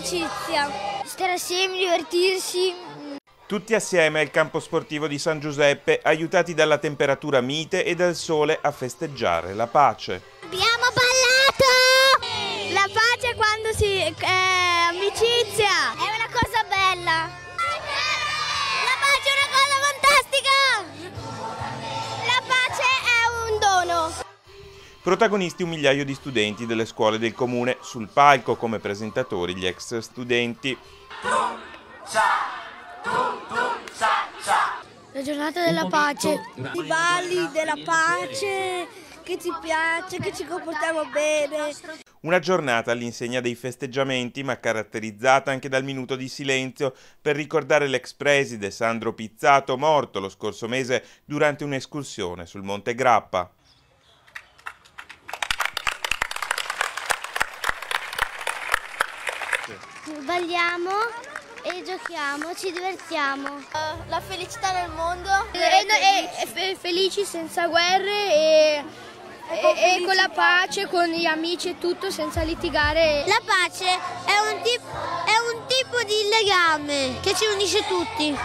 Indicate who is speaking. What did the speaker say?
Speaker 1: l'amicizia, stare assieme, divertirsi.
Speaker 2: Tutti assieme al campo sportivo di San Giuseppe, aiutati dalla temperatura mite e dal sole a festeggiare la pace.
Speaker 1: Abbiamo ballato! La pace quando si è amicizia!
Speaker 2: Protagonisti un migliaio di studenti delle scuole del comune, sul palco come presentatori gli ex studenti.
Speaker 1: La giornata della pace.
Speaker 3: I balli della pace, che ci piace, che ci comportiamo bene.
Speaker 2: Una giornata all'insegna dei festeggiamenti, ma caratterizzata anche dal minuto di silenzio per ricordare l'ex preside Sandro Pizzato, morto lo scorso mese durante un'escursione sul Monte Grappa.
Speaker 1: Balliamo e giochiamo, ci divertiamo.
Speaker 3: La felicità nel mondo.
Speaker 1: E, e, e felici senza guerre e, e, con la pace, con gli amici e tutto, senza litigare. La pace è un, tip, è un tipo di legame che ci unisce tutti.